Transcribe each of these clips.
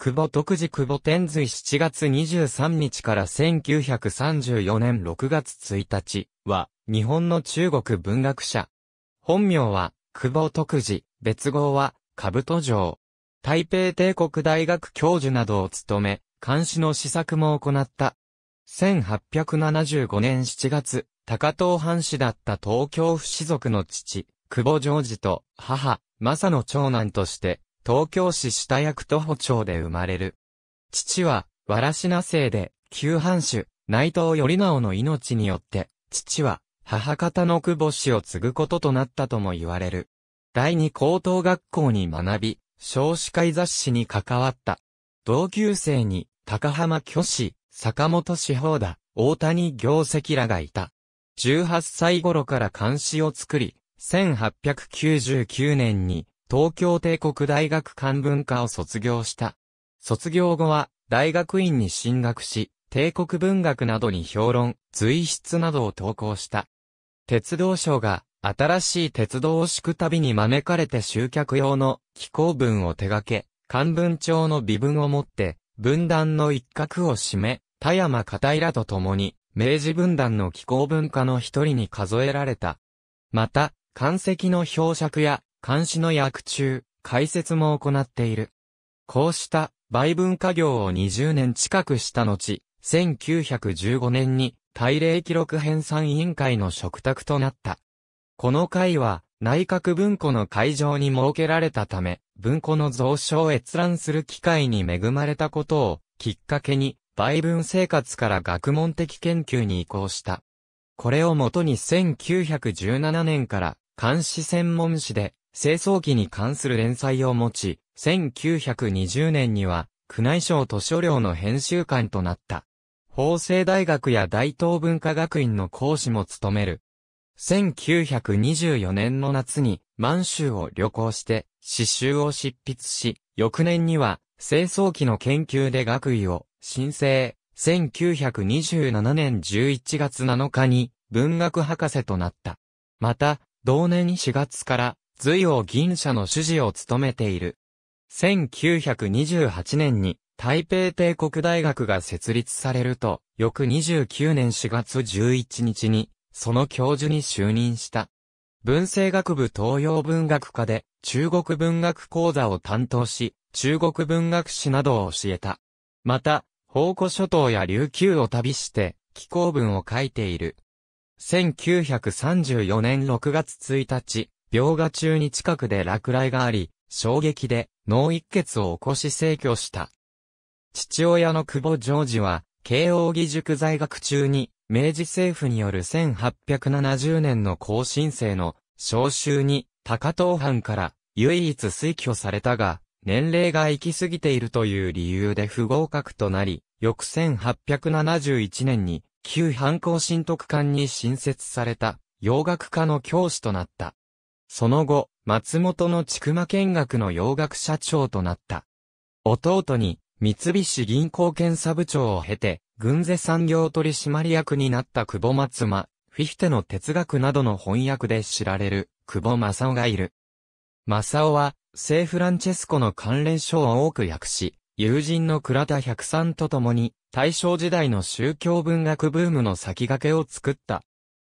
久保徳次久保天髄7月23日から1934年6月1日は、日本の中国文学者。本名は、久保徳次、別号は、兜城。台北帝国大学教授などを務め、監視の施策も行った。1875年7月、高藤藩士だった東京府士族の父、久保ジョージと母、正の長男として、東京市下役徒歩町で生まれる。父は、わらしな姓で、旧藩主、内藤頼直の命によって、父は、母方の久保氏を継ぐこととなったとも言われる。第二高等学校に学び、少子会雑誌に関わった。同級生に、高浜虚子、坂本志保田、大谷行石らがいた。18歳頃から監視を作り、1899年に東京帝国大学漢文科を卒業した。卒業後は大学院に進学し、帝国文学などに評論、随筆などを投稿した。鉄道省が新しい鉄道を敷くたびに招かれて集客用の寄稿文を手掛け、漢文帳の微文をもって、文壇の一角を占め、田山片平と共に、明治文壇の寄稿文化の一人に数えられた。また、漢石の表釈や、漢詩の訳中、解説も行っている。こうした売文化業を20年近くした後、1915年に大礼記録編纂委員会の嘱託となった。この会は内閣文庫の会場に設けられたため、文庫の蔵書を閲覧する機会に恵まれたことをきっかけに、売文生活から学問的研究に移行した。これをもとに1917年から監視専門誌で、清掃機に関する連載を持ち、1920年には、宮内省図書寮の編集官となった。法政大学や大東文化学院の講師も務める。1924年の夏に満州を旅行して詩集を執筆し、翌年には清掃機の研究で学位を申請。1927年11月7日に文学博士となった。また、同年4月から随王銀社の主事を務めている。1928年に台北帝国大学が設立されると、翌29年4月11日に、その教授に就任した。文政学部東洋文学科で中国文学講座を担当し、中国文学史などを教えた。また、宝庫諸島や琉球を旅して、寄稿文を書いている。1934年6月1日、病画中に近くで落雷があり、衝撃で脳一血を起こし逝去した。父親の久保ジョージは、慶応義塾在学中に、明治政府による1870年の更新制の召集に、高東藩から唯一推挙されたが、年齢が行き過ぎているという理由で不合格となり、翌1871年に、旧藩校新徳館に新設された洋楽科の教師となった。その後、松本の千曲見学の洋楽社長となった。弟に三菱銀行検査部長を経て、軍勢産業取締役になった久保松間、フィフテの哲学などの翻訳で知られる久保正夫がいる。正夫は、聖フランチェスコの関連書を多く訳し、友人の倉田百さんと共に、大正時代の宗教文学ブームの先駆けを作った。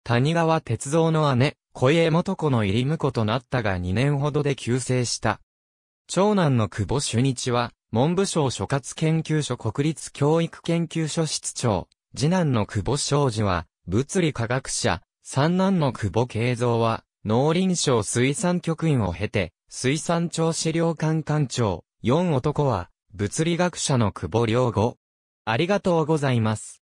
谷川鉄道の姉、小江元子の入り婿となったが2年ほどで急逝した。長男の久保主日は、文部省所轄研究所国立教育研究所室長、次男の久保昌司は、物理科学者、三男の久保慶三は、農林省水産局員を経て、水産庁資料館館長、四男は、物理学者の久保良吾。ありがとうございます。